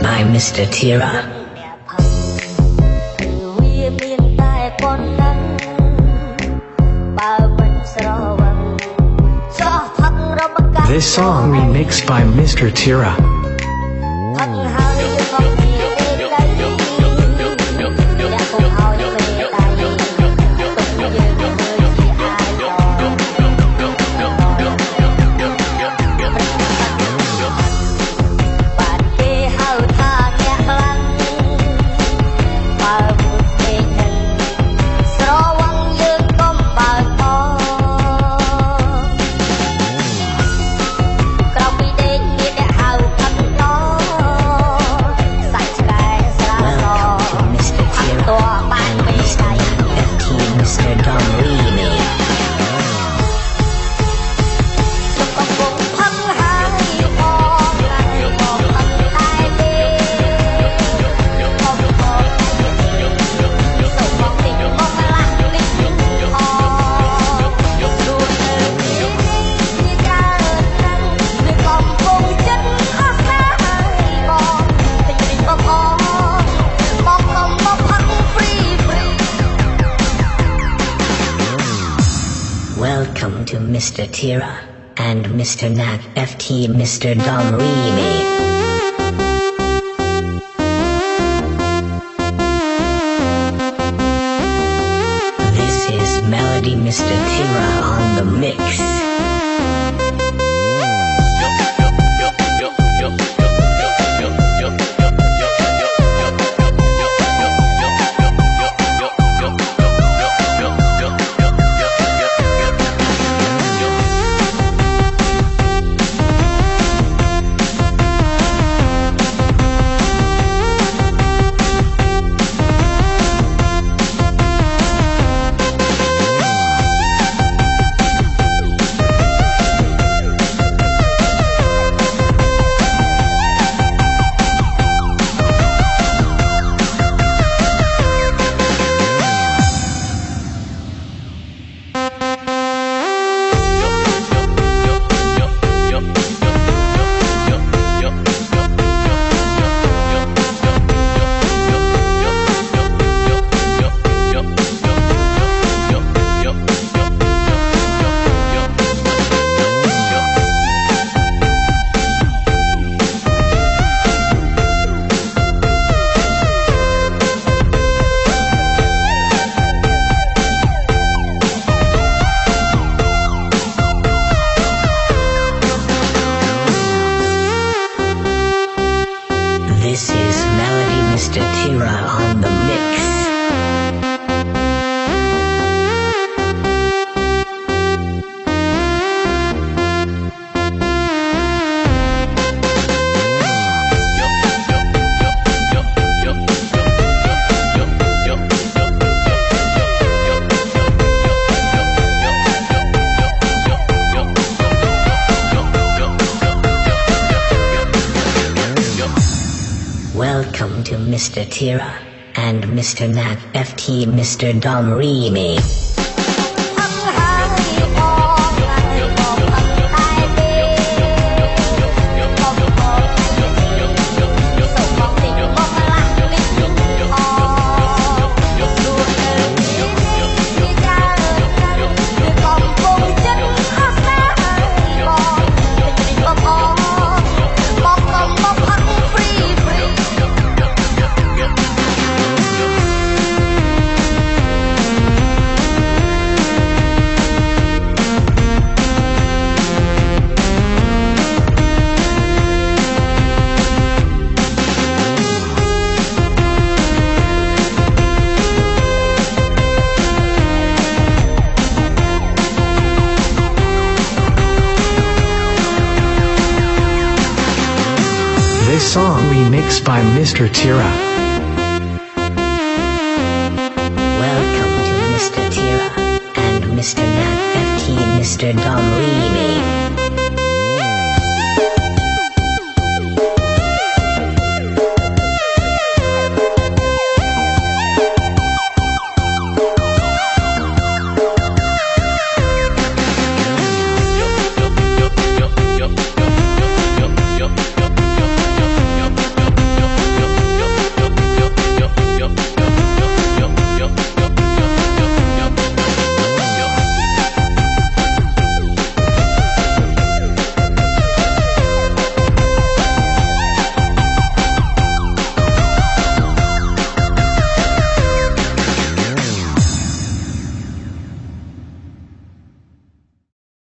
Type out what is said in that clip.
By Mr. Tira. This song remixed by Mr. Tira. to Mr. Tira and Mr. Nak FT Mr. Dom Remy. Welcome to Mr. Tira and Mr. Nat FT Mr. Dom Remy. song remixed by Mr. Tira. Welcome to Mr. Tira and Mr. Nat 15 Mr. Dom Remake.